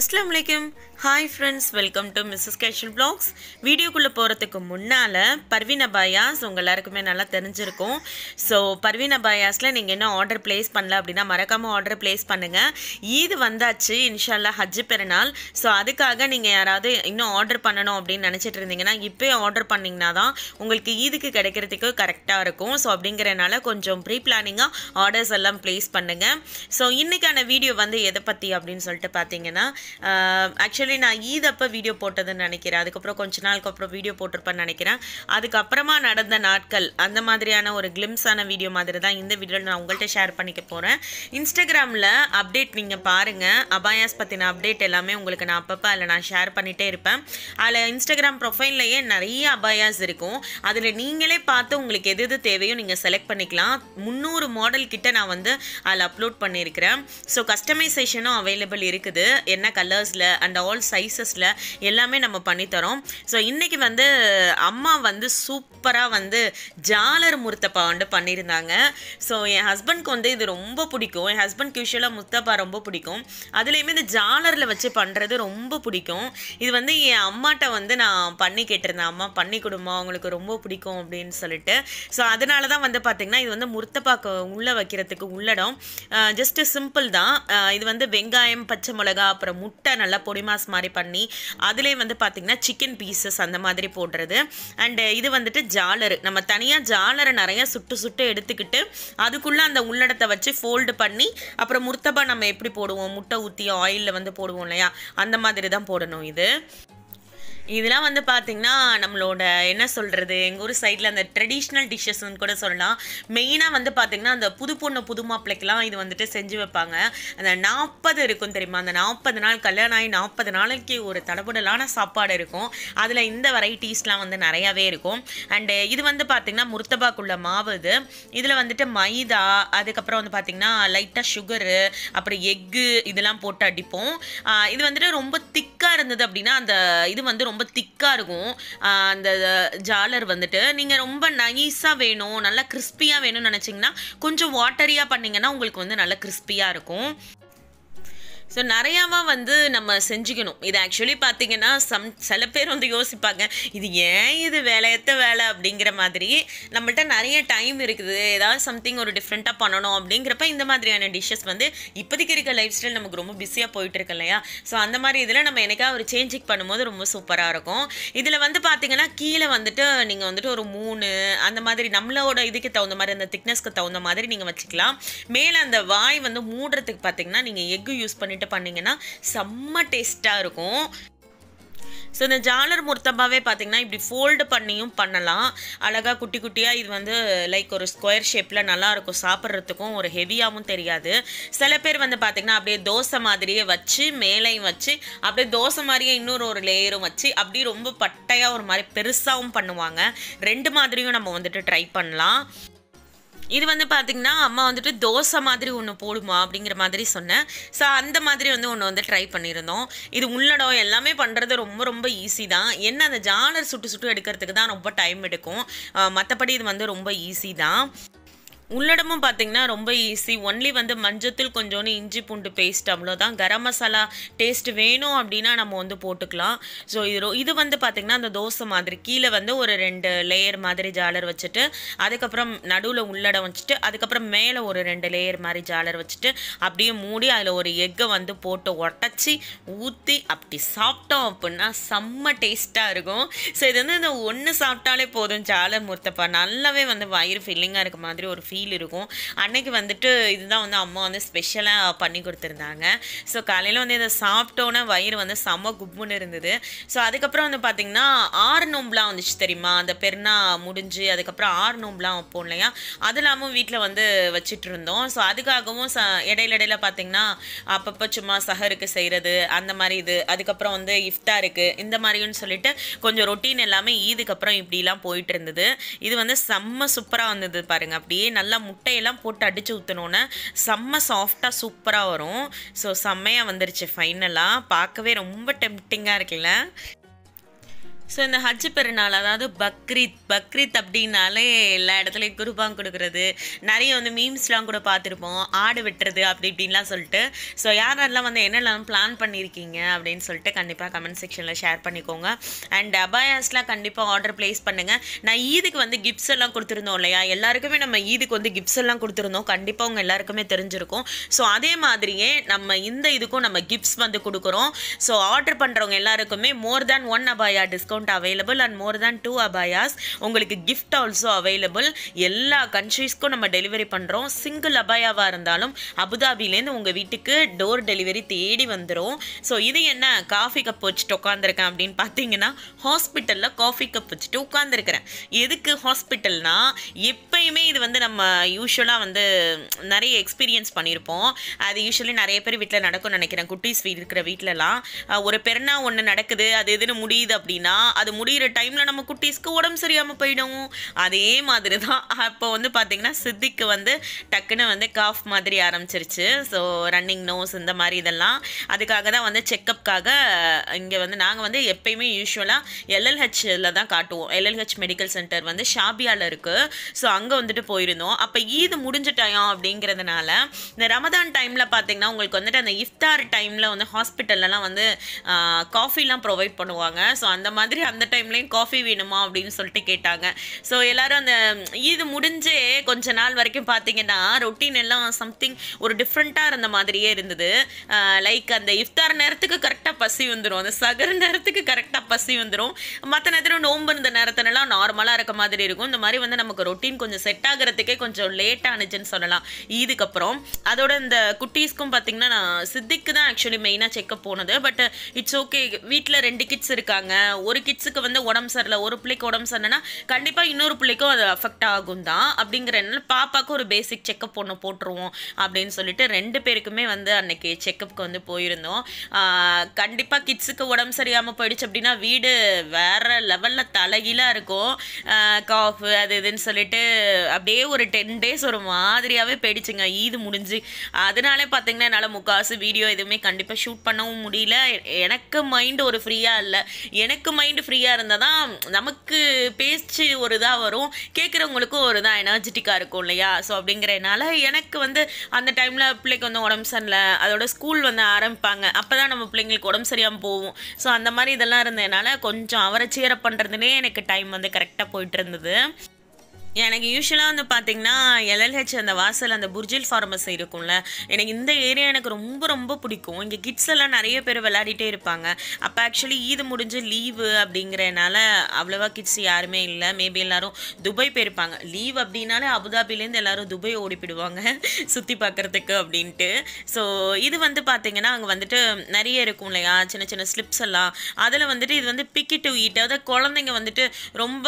அஸ்லாம் வலைக்கம் hi friends welcome to Mrs Keshan blogs வீடியோக்குள்ளே போகிறதுக்கு முன்னால் பர்வீன் அபாயாஸ் உங்கள் எல்லாருக்குமே நல்லா தெரிஞ்சிருக்கும். ஸோ பர்வீன் அபாயாஸில் நீங்கள் இன்னும் ஆர்டர் ப்ளேஸ் பண்ணல அப்படின்னா மறக்காமல் ஆர்டர் ப்ளேஸ் பண்ணுங்கள் ஈது வந்தாச்சு இன்ஷால்லா ஹஜ்ஜு பெருநாள். ஸோ அதுக்காக நீங்கள் யாராவது இன்னும் ஆர்டர் பண்ணணும் அப்படின்னு நினச்சிட்டு இருந்தீங்கன்னா இப்போயே ஆர்டர் பண்ணிங்கன்னா தான் உங்களுக்கு ஈதுக்கு கிடைக்கிறதுக்கு கரெக்டாக இருக்கும். ஸோ அப்படிங்கிறனால கொஞ்சம் ப்ரீ பிளானிங்காக ஆர்டர்ஸ் எல்லாம் ப்ளேஸ் பண்ணுங்கள் ஸோ இன்றைக்கான வீடியோ வந்து எதை பற்றி அப்படின்னு சொல்லிட்டு பார்த்தீங்கன்னா ஆக்சுவலி நான் ஈத் அப்போ வீடியோ போட்டதுன்னு நினைக்கிறேன். அதுக்கப்புறம் கொஞ்ச நாளுக்கு அப்புறம் வீடியோ போட்டிருப்பேன்னு நினைக்கிறேன். அதுக்கப்புறமா நடந்த நாட்கள் அந்த மாதிரியான ஒரு கிளிம்ஸான வீடியோ மாதிரி தான் இந்த வீடியோவில் நான் உங்கள்கிட்ட ஷேர் பண்ணிக்க போகிறேன் இன்ஸ்டாகிராமில் அப்டேட் நீங்கள் பாருங்கள் அபாயாஸ் பற்றின அப்டேட் எல்லாமே உங்களுக்கு நான் அப்பப்போ அதில் நான் ஷேர் பண்ணிகிட்டே இருப்பேன். அதில் இன்ஸ்டாகிராம் ப்ரொஃபைல்லையே நிறைய அபாயாஸ் இருக்கும். அதில் நீங்களே பார்த்து உங்களுக்கு எது எது தேவையோ நீங்கள் செலக்ட் பண்ணிக்கலாம். முந்நூறு மாடல் கிட்ட நான் வந்து அதில் அப்லோட் பண்ணியிருக்கிறேன். ஸோ கஸ்டமைசேஷனும் அவைலபிள் இருக்குது. என்ன கலர்ஸில் அண்ட் ஆல் சைஸஸில் எல்லாமே நம்ம பண்ணித்தரோம். ஸோ இன்றைக்கி வந்து அம்மா வந்து சூப்பராக வந்து ஜாலர் முர்த்தப்பா வந்து பண்ணியிருந்தாங்க. ஸோ என் ஹஸ்பண்ட்க்கு வந்து இது ரொம்ப பிடிக்கும். என் ஹஸ்பண்ட்க்கு யூஸ்வலாக முத்தப்பா ரொம்ப பிடிக்கும். அதுலேயுமே இந்த ஜாலரில் வச்சு பண்ணுறது ரொம்ப பிடிக்கும். இது வந்து என் அம்மாட்ட வந்து நான் பண்ணி கேட்டிருந்தேன். அம்மா பண்ணி கொடுமா அவங்களுக்கு ரொம்ப பிடிக்கும் அப்படின்னு சொல்லிட்டு. ஸோ அதனால தான் வந்து பார்த்திங்கன்னா இது வந்து முர்த்தப்பாக்கு உள்ளே வைக்கிறதுக்கு உள்ளடம். ஜஸ்ட்டு சிம்பிள் தான். இது வந்து வெங்காயம் பச்சை மிளகா அப்புறம் முட்டை நல்லா பொடிமாஸ் மாதிரி பண்ணி அதுலேயே வந்து பார்த்திங்கன்னா சிக்கன் பீசஸ் அந்த மாதிரி போடுறது. அண்டு இது வந்துட்டு ஜாலரு. நம்ம தனியாக ஜாலரை நிறையா சுட்டு சுட்டு எடுத்துக்கிட்டு அதுக்குள்ளே அந்த உள்ளடத்தை வச்சு ஃபோல்டு பண்ணி அப்புறம் முர்த்தபா நம்ம எப்படி போடுவோம்? முட்டை ஊற்றி ஆயிலில் வந்து போடுவோம் இல்லையா? அந்த மாதிரி தான் போடணும் இது. இதெல்லாம் வந்து பார்த்திங்கன்னா நம்மளோட என்ன சொல்கிறது எங்கள் ஊர் சைடில் அந்த ட்ரெடிஷ்னல் டிஷ்ஷஸ்ன்னு கூட சொல்லலாம். மெயினாக வந்து பார்த்திங்கன்னா அந்த புது பொண்ணு புது மாப்பிள்ளைக்கெலாம் இது வந்துட்டு செஞ்சு வைப்பாங்க. அந்த நாற்பது இருக்கும் தெரியுமா? அந்த நாற்பது நாள் கல்யாணம் ஆகி நாற்பது நாளைக்கு ஒரு தடபுடலான சாப்பாடு இருக்கும். அதில் இந்த வெரைட்டிஸ்லாம் வந்து நிறையாவே இருக்கும். அண்டு இது வந்து பார்த்திங்கன்னா முர்த்தபாக்குள்ள மாவு இது. இதில் வந்துட்டு மைதா அதுக்கப்புறம் வந்து பார்த்திங்கன்னா லைட்டாக சுகரு அப்புறம் எக்கு இதெல்லாம் போட்டு அடிப்போம். இது வந்துட்டு ரொம்ப திக்காக இருந்தது அப்படின்னா அந்த இது வந்து ரொம்ப திக்காக இருக்கும். அந்த ஜாலர் வந்துட்டு. நீங்கள் ரொம்ப நைஸாக வேணும் நல்லா கிறிஸ்பியாக வேணும்னு நினச்சிங்கன்னா கொஞ்சம் வாட்டரியாக பண்ணிங்கன்னா உங்களுக்கு வந்து நல்லா கிறிஸ்பியாக இருக்கும். ஸோ நிறையாவா வந்து நம்ம செஞ்சுக்கணும். இது ஆக்சுவலி பார்த்தீங்கன்னா சம் சில பேர் வந்து யோசிப்பாங்க இது ஏன் இது வேலையத்த வேலை அப்படிங்கிற மாதிரி. நம்மள்ட்ட நிறைய டைம் இருக்குது. ஏதாவது சம்திங் ஒரு டிஃப்ரெண்ட்டாக பண்ணணும் அப்படிங்கிறப்ப இந்த மாதிரியான டிஷ்ஷஸ் வந்து இப்போதைக்கு இருக்க லைஃப் ஸ்டைல் நமக்கு ரொம்ப பிஸியாக போயிட்டு இருக்கு இல்லையா? ஸோ அந்த மாதிரி இதில் நம்ம எனக்காக ஒரு சேஞ்சிங் பண்ணும்போது ரொம்ப சூப்பராக இருக்கும். இதில் வந்து பார்த்தீங்கன்னா கீழே வந்துட்டு நீங்கள் வந்துட்டு ஒரு மூணு அந்த மாதிரி நம்மளோட இதுக்கு தகுந்த மாதிரி அந்த திக்னஸ்க்கு தகுந்த மாதிரி நீங்கள் வச்சுக்கலாம். மேலே அந்த வாய் வந்து மூடுறதுக்கு பார்த்தீங்கன்னா நீங்கள் எக்கு யூஸ் பண்ணிட்டு பண்ணிங்கன்னா செம்ம டேஸ்ட்டாக இருக்கும். ஸோ இந்த ஜாலர் முர்த்தபாவே பார்த்தீங்கன்னா இப்படி ஃபோல்டு பண்ணியும் பண்ணலாம். அழகாக குட்டி குட்டியாக இது வந்து லைக் ஒரு ஸ்கொயர் ஷேப்பில் நல்லாயிருக்கும் சாப்பிட்றதுக்கும் ஒரு ஹெவியாகவும் தெரியாது. சில பேர் வந்து பார்த்திங்கன்னா அப்படியே தோசை மாதிரியே வச்சு மேலையும் வச்சு அப்படியே தோசை மாதிரியே இன்னொரு ஒரு லேயரும் வச்சு அப்படியே ரொம்ப பட்டையாக ஒரு மாதிரி பெருசாகவும் பண்ணுவாங்க. ரெண்டு மாதிரியும் நம்ம வந்துட்டு ட்ரை பண்ணலாம். இது வந்து பார்த்திங்கன்னா அம்மா வந்துட்டு தோசை மாதிரி ஒன்று போடுமா அப்படிங்கிற மாதிரி சொன்னேன். ஸோ அந்த மாதிரி வந்து ஒன்று வந்து ட்ரை பண்ணியிருந்தோம். இது உள்ளடம் எல்லாமே பண்ணுறது ரொம்ப ரொம்ப ஈஸி தான். என்ன அந்த ஜானர் சுட்டு சுட்டு எடுக்கிறதுக்கு தான் ரொம்ப டைம் எடுக்கும். மற்றபடி இது வந்து ரொம்ப ஈஸி தான். உள்ளடமும் பார்த்தீங்கன்னா ரொம்ப ஈஸி ஒன்லி வந்து மஞ்சத்தில் கொஞ்சோன்னு இஞ்சி பூண்டு பேஸ்ட் அவ்வளோதான் கரம் மசாலா டேஸ்ட் வேணும் அப்படின்னா நம்ம வந்து போட்டுக்கலாம். ஸோ இது இது வந்து பார்த்திங்கன்னா அந்த தோசை மாதிரி கீழே வந்து ஒரு ரெண்டு லேயர் மாதிரி ஜாலர் வச்சுட்டு அதுக்கப்புறம் நடுவில் உள்ளடம் வச்சுட்டு அதுக்கப்புறம் மேலே ஒரு ரெண்டு லேயர் மாதிரி ஜாலர் வச்சுட்டு அப்படியே மூடி அதில் ஒரு எக்கை வந்து போட்டு உடச்சி ஊற்றி அப்படி சாப்பிட்டோம் அப்படின்னா செம்ம டேஸ்ட்டாக இருக்கும். ஸோ இது வந்து இந்த ஒன்று சாப்பிட்டாலே போதும் ஜாலர் முர்த்தப்பா. நல்லாவே வந்து வயிறு ஃபில்லிங்காக இருக்க மாதிரி ஒரு ஃபீல் இருக்கும். அன்னைக்கு வந்துட்டு இதுதான் வந்து அம்மா வந்து ஸ்பெஷலாக பண்ணி கொடுத்துருந்தாங்க. ஸோ காலையில் வந்து இதை சாப்பிட்டோன்னே வயிறு வந்து செம்ம குப்புன்னு இருந்தது. ஸோ அதுக்கப்புறம் வந்து பார்த்திங்கன்னா ஆறு நோம்புலாம் வந்துச்சு தெரியுமா? அந்த பெருனா முடிஞ்சு அதுக்கப்புறம் ஆறு நோம்புலாம் வைப்போம் இல்லையா? அது இல்லாமல் வீட்டில் வந்து வச்சுட்டு இருந்தோம். ஸோ அதுக்காகவும் ச இடையில இடையில பார்த்திங்கன்னா அப்பப்போ சும்மா சஹருக்கு செய்கிறது அந்த மாதிரி இது. அதுக்கப்புறம் வந்து இஃப்தாருக்கு இந்த மாதிரின்னு சொல்லிட்டு கொஞ்சம் ரொட்டீன் எல்லாமே ஈதுக்கு அப்புறம் இப்படிலாம் போயிட்டு இருந்தது. இது வந்து செம்ம சூப்பராக வந்தது பாருங்க. அப்படியே நல்லா முட்டையெல்லாம் போட்டு அடித்து ஊற்றினோன்னே செம்ம சாஃப்டாக சூப்பராக வரும். ஸோ செம்மையாக வந்துருச்சு ஃபைனலாக பார்க்கவே ரொம்ப டெம்டிங்காக இருக்குல்ல? ஸோ இந்த ஹஜ் பெருநாள் அதாவது பக்ரீத் பக்ரீத் அப்படின்னாலே எல்லா இடத்துலையும் குருபான் கொடுக்குறது. நிறைய வந்து மீம்ஸ்லாம் கூட பார்த்துருப்போம். ஆடு வெட்டுறது அப்படி இப்படின்லாம் சொல்லிட்டு. ஸோ யார் யாரெல்லாம் வந்து என்னெல்லாம் பிளான் பண்ணியிருக்கீங்க அப்படின்னு சொல்லிட்டு கண்டிப்பாக கமெண்ட் செக்ஷனில் ஷேர் பண்ணிக்கோங்க. அண்ட் அபாயாஸ்லாம் கண்டிப்பாக ஆர்டர் ப்ளேஸ் பண்ணுங்கள் நான் ஈதுக்கு வந்து கிஃப்ட்ஸ் எல்லாம் கொடுத்துருந்தோம் இல்லையா? எல்லாருக்குமே நம்ம ஈதுக்கு வந்து கிஃப்ட்ஸ் எல்லாம் கொடுத்துருந்தோம். கண்டிப்பாக அவங்க எல்லாருக்குமே தெரிஞ்சிருக்கும். ஸோ அதே மாதிரியே நம்ம இந்த இதுக்கும் நம்ம கிஃப்ட்ஸ் வந்து கொடுக்குறோம். ஸோ ஆர்டர் பண்ணுறவங்க எல்லாருக்குமே more than one abaya discount available and more than two abayas உங்களுக்கு கிஃப்ட் ஆல்சோ அவைலபிள் எல்லா கண்ட்ரீஸ்க்கும் நம்ம டெலிவரி பண்ணுறோம் சிங்கிள் அபாயாவாக இருந்தாலும் அபுதாபிலேருந்து உங்கள் வீட்டுக்கு டோர் டெலிவரி தேடி வந்துடும் ஸோ இது என்ன? காஃபி கப் வச்சுட்டு உட்காந்துருக்கேன் அப்படின்னு பார்த்தீங்கன்னா ஹாஸ்பிட்டலில் காஃபி கப் வச்சுட்டு உட்காந்துருக்கிறேன் எதுக்கு ஹாஸ்பிட்டல்னா எப்பயுமே இது வந்து நம்ம யூஸ்வலாக வந்து நிறைய எக்ஸ்பீரியன்ஸ் பண்ணியிருப்போம். அது யூஸ்வலி நிறைய பேர் வீட்டில் நடக்கும்னு நினைக்கிறேன். குட்டீஸ் வீடு இருக்கிற வீட்டிலலாம் ஒரு பெருனா ஒன்று நடக்குது. அது எதுன்னு முடியுது அப்படின்னா அது முடிகிற டைமில் நம்ம குட்டீஸ்க்கு உடம்பு சரியாமல் போயிடும். அதே மாதிரி தான் அப்போ வந்து பார்த்தீங்கன்னா சித்திக்கு வந்து டக்குன்னு வந்து காஃப் மாதிரி ஆரம்பிச்சிருச்சு. ஸோ ரன்னிங் நோஸ் இந்த மாதிரி இதெல்லாம். அதுக்காக தான் வந்து செக்கப்காக இங்கே வந்து நாங்கள் வந்து எப்பயுமே யூஸ்வலாக எல்எல்ஹெச்சில் தான் காட்டுவோம். எல்எல்ஹெச் மெடிக்கல் சென்டர் வந்து ஷாபியாவில் இருக்குது ஸோ அங்கே வந்துட்டு போயிருந்தோம். அப்போ ஈது முடிஞ்ச டைம் அப்படிங்கிறதுனால இந்த ரமதான் டைமில் பார்த்தீங்கன்னா உங்களுக்கு வந்துட்டு அந்த இஃப்தார் டைமில் வந்து ஹாஸ்பிட்டல்லலாம் வந்து காஃபிலாம் ப்ரொவைட் பண்ணுவாங்க. ஸோ அந்த மாதிரி அந்த டைம்லேயும் காஃபி வேணுமா அப்படின்னு சொல்லிட்டு கேட்டாங்க. ஸோ எல்லாரும் அந்த இது முடிஞ்சே கொஞ்ச நாள் வரைக்கும் பார்த்தீங்கன்னா ரொட்டீன் எல்லாம் சம்திங் ஒரு டிஃப்ரெண்ட்டாக இருந்த மாதிரியே இருந்தது. லைக் அந்த இஃப்தார் நேரத்துக்கு கரெக்டாக பசி வந்துடும் அந்த சகர நேரத்துக்கு கரெக்டாக பசி வந்துடும் மற்ற நேரத்தில் நோன்பு இருந்த நேரத்துலலாம் நார்மலாக இருக்க மாதிரி இருக்கும். இந்த மாதிரி வந்து நமக்கு ரொட்டீன் கொஞ்சம் செட் ஆகிறதுக்கே கொஞ்சம் லேட் ஆனுச்சுன்னு சொல்லலாம். ஈதுக்கு அப்புறம் அதோட இந்த குட்டீஸ்க்கும் பார்த்தீங்கன்னா நான் சித்திக்கு தான் ஆக்சுவலி மெயினாக செக்கப் போனது. பட் இட்ஸ் ஓகே வீட்டில் ரெண்டு கிட்ஸ் இருக்காங்க. ஒரு கிட்ஸுக்கு வந்து உடம்பு சரியில்லை ஒரு பிள்ளைக்கு உடம்பு சரியில்லைன்னா கண்டிப்பாக இன்னொரு பிள்ளைக்கும் அது அஃபெக்ட் ஆகும் தான் அப்படிங்கிறனால பாப்பாவுக்கு ஒரு பேசிக் செக்கப் ஒன்று போட்டுருவோம் அப்படின்னு சொல்லிட்டு ரெண்டு பேருக்குமே வந்து அன்னைக்கு செக்கப்புக்கு வந்து போயிருந்தோம். கண்டிப்பாக கிட்ஸுக்கு உடம்பு சரியாமல் போயிடுச்சு அப்படின்னா வீடு வேறு லெவலில் தலைகீழாக இருக்கும். காஃப் அது இதுன்னு சொல்லிட்டு அப்படியே ஒரு டென் டேஸ் ஒரு மாதிரியாகவே போயிடுச்சுங்க. ஈது முடிஞ்சு. அதனாலே பார்த்தீங்கன்னா என்னால் முக்காசு வீடியோ எதுவுமே கண்டிப்பாக ஷூட் பண்ணவும் முடியல. எனக்கு மைண்டு ஒரு ஃப்ரீயாக இல்லை. எனக்கு மைண்ட் ஃப்ரீயாக இருந்தால் தான் நமக்கு பேச்சு ஒரு இதாக வரும். கேட்குறவங்களுக்கும் ஒரு இதாக எனர்ஜெட்டிக்காக இருக்கும் இல்லையா? ஸோ அப்படிங்கிறனால எனக்கு வந்து அந்த டைமில் பிள்ளைக்கு வந்து உடம்பு சரியில்லை. அதோட ஸ்கூல் வந்து ஆரம்பிப்பாங்க. அப்போ தான் நம்ம பிள்ளைங்களுக்கு உடம்பு சரியாமல் போகும். ஸோ அந்த மாதிரி இதெல்லாம் இருந்ததுனால கொஞ்சம் அவரை சேர பண்ணுறதுனே எனக்கு டைம் வந்து கரெக்டாக போயிட்டு இருந்தது. எனக்கு யூஸ்வலாக வந்து பார்த்தீங்கன்னா எல்எல்ஹெச் அந்த வாசல் அந்த புர்ஜில் ஃபார்மசி இருக்கும்ல. எனக்கு இந்த ஏரியா எனக்கு ரொம்ப ரொம்ப பிடிக்கும். இங்கே கிட்ஸ் எல்லாம் நிறைய பேர் விளையாடிட்டே இருப்பாங்க. அப்போ ஆக்சுவலி ஈது முடிஞ்சு லீவு அப்படிங்கிறனால அவ்வளோவா கிட்ஸ் யாருமே இல்லை. மேபி எல்லாரும் துபாய் போயிருப்பாங்க. லீவ் அப்படின்னாலே அபுதாபிலேருந்து எல்லாரும் துபாய் ஓடிப்பிடுவாங்க சுற்றி பார்க்குறதுக்கு அப்படின்ட்டு. ஸோ இது வந்து பார்த்தீங்கன்னா அங்கே வந்துட்டு நிறைய இருக்கும் இல்லையா? சின்ன சின்ன ஸ்லிப்ஸ் எல்லாம். அதில் வந்துட்டு இது வந்து பிக்கி டு ஈட் அதாவது குழந்தைங்க வந்துட்டு ரொம்ப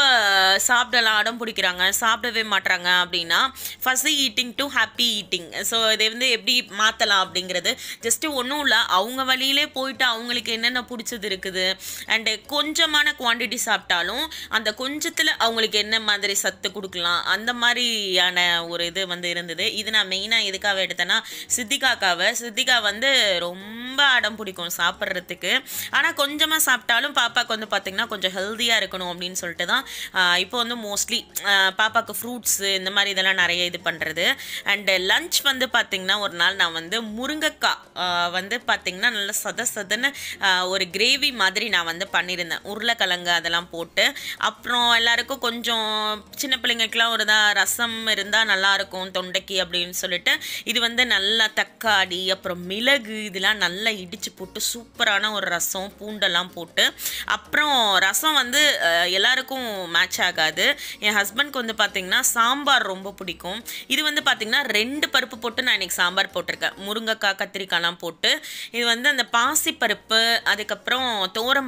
சாப்பிடலாம் அடம் பிடிக்கிறாங்க. சாப்பிடவே மாட்றாங்க அப்படின்னா first eating to happy eating so இதை வந்து எப்படி மாற்றலாம் அப்படிங்கிறது ஜஸ்ட்டு ஒன்றும் இல்லை அவங்க வழியிலே போயிட்டு அவங்களுக்கு என்னென்ன பிடிச்சது இருக்குது அண்டு கொஞ்சமான குவாண்டிட்டி சாப்பிட்டாலும் அந்த கொஞ்சத்தில் அவங்களுக்கு என்ன மாதிரி சத்து கொடுக்கலாம் அந்த மாதிரியான ஒரு இது வந்து இருந்தது. இது நான் மெயினாக எதுக்காக எடுத்தேன்னா சித்திகாக்காவை சித்திகா வந்து ரொம்ப அடம் பிடிக்கும் சாப்பிட்றதுக்கு. ஆனால் கொஞ்சமாக சாப்பிட்டாலும் பாப்பாவுக்கு வந்து பார்த்திங்கன்னா கொஞ்சம் ஹெல்த்தியாக இருக்கணும் அப்படின்னு சொல்லிட்டு தான் இப்போ வந்து மோஸ்ட்லி பாப்பாவுக்கு ஃப்ரூட்ஸு இந்த மாதிரி இதெல்லாம் நிறைய இது பண்ணுறது அண்டு லஞ்ச் வந்து பார்த்திங்கன்னா ஒரு நாள் நான் வந்து முருங்கைக்காய் வந்து பார்த்திங்கன்னா நல்லா சத சதன்னு ஒரு கிரேவி மாதிரி நான் வந்து பண்ணியிருந்தேன். உருளைக்கிழங்கு அதெல்லாம் போட்டு. அப்புறம் எல்லாருக்கும் கொஞ்சம் சின்ன பிள்ளைங்களுக்குலாம் ஒரு தான் ரசம் இருந்தால் நல்லாயிருக்கும் தொண்டைக்கு அப்படின்னு சொல்லிட்டு. இது வந்து நல்லா தக்காளி அப்புறம் மிளகு இதெல்லாம் நல்லா இடித்து போட்டு சூப்பரான ஒரு ரசம் பூண்டெல்லாம் போட்டு. அப்புறம் ரசம் வந்து எல்லாருக்கும் மேட்ச் ஆகாது. என் ஹஸ்பண்ட்க்கு வந்து பார்த்திங்கன்னா சாம்பார் ரொம்ப பிடிக்கும். இது வந்து பார்த்திங்கன்னா ரெண்டு பருப்பு போட்டு நான் இன்னைக்கு சாம்பார் போட்டிருக்கேன். முருங்கைக்காய் கத்திரிக்காய்லாம் போட்டு. இது வந்து அந்த பாசிப்பருப்பு அதுக்கப்புறம்